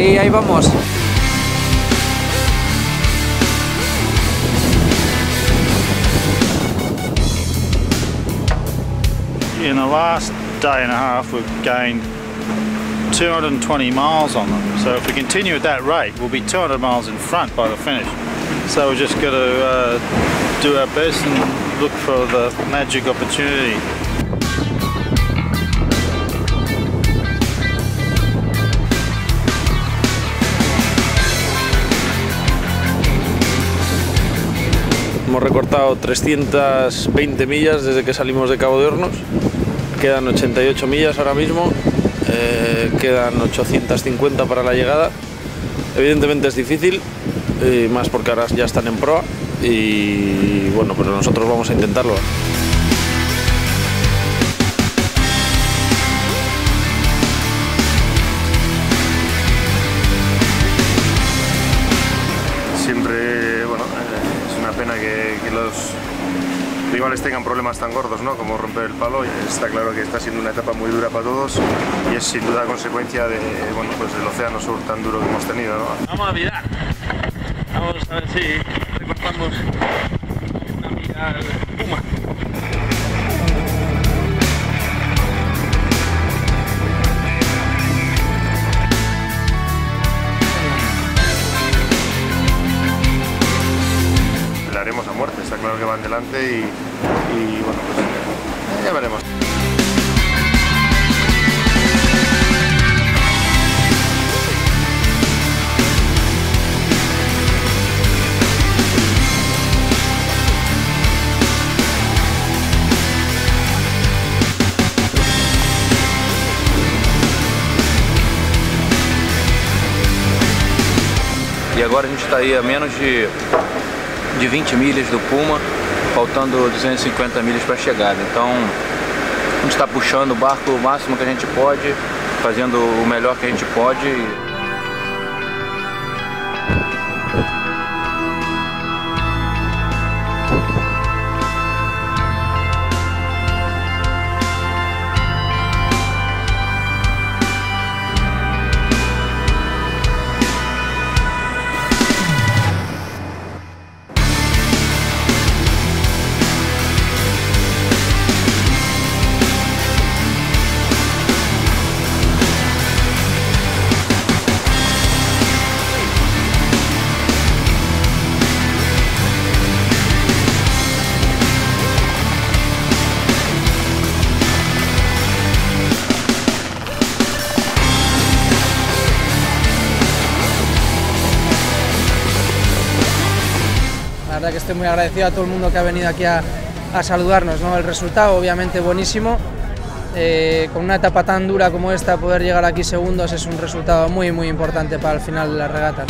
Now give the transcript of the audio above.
Sí, ahí vamos. In the last day and a half, we've gained 220 miles on them. So if we continue at that rate, we'll be 200 miles in front by the finish. So we're just got to uh, do our best and look for the magic opportunity. Hemos recortado 320 millas desde que salimos de Cabo de Hornos. Quedan 88 millas ahora mismo. eh, quedan 850 para la llegada. Evidentemente es difícil, más porque ahora ya están en proa. Y bueno, pero nosotros vamos a intentarlo. Siempre, que, los rivales tengan problemas tan gordos, ¿no? Como romper el palo. Está claro que está siendo una etapa muy dura para todos y es sin duda consecuencia pues del océano sur tan duro que hemos tenido. Vamos a mirar. Vamos a ver si recortamos una al Puma. Van delante y, y, bueno, pues eh, ya veremos. E agora a gente está aí a menos de, de 20 milhas do Puma, faltando 250 milhas para a chegada. Então a gente está puxando o barco o máximo que a gente pode, fazendo o melhor que a gente pode. Verdad que estoy muy agradecido a todo el mundo que ha venido aquí a, saludarnos. ¿no? El resultado obviamente buenísimo. Eh, con una etapa tan dura como esta, poder llegar aquí segundos es un resultado muy muy importante para el final de la regata.